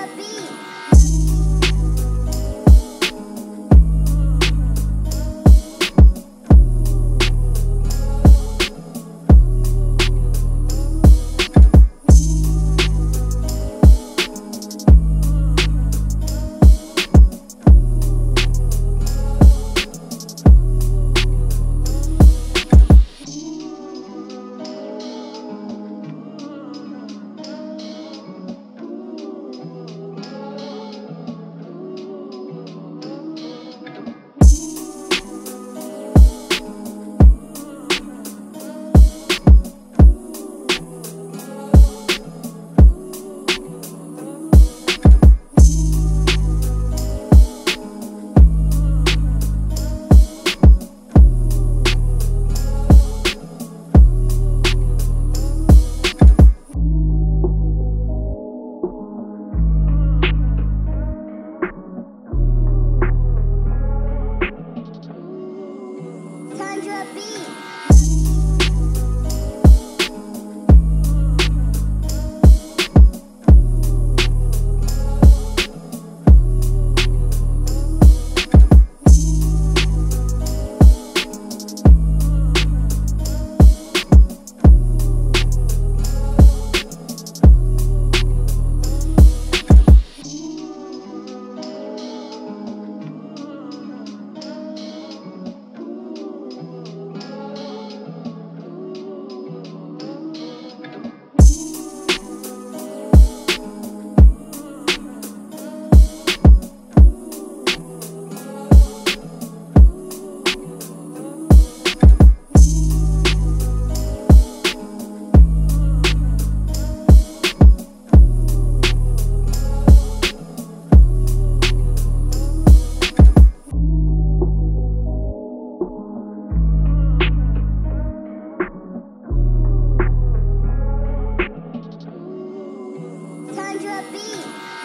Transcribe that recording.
the beat. Sandra B.